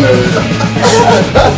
no, no.